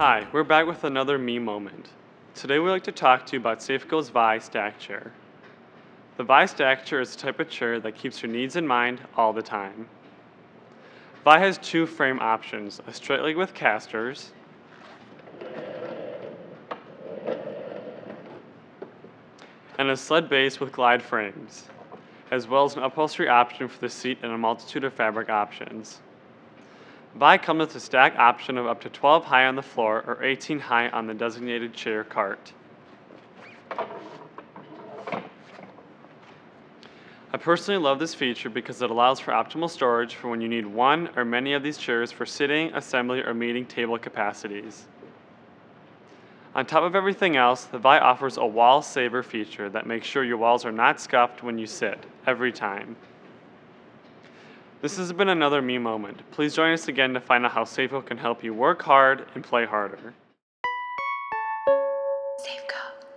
Hi, we're back with another me moment. Today we'd like to talk to you about Safco's Vy Stack Chair. The Vy Stack Chair is a type of chair that keeps your needs in mind all the time. Vy has two frame options, a straight leg with casters, and a sled base with glide frames, as well as an upholstery option for the seat and a multitude of fabric options. Vy comes with a stack option of up to 12 high on the floor or 18 high on the designated chair cart. I personally love this feature because it allows for optimal storage for when you need one or many of these chairs for sitting, assembly, or meeting table capacities. On top of everything else, the Vy offers a wall saver feature that makes sure your walls are not scuffed when you sit, every time. This has been another me moment. Please join us again to find out how Safco can help you work hard and play harder. Safco.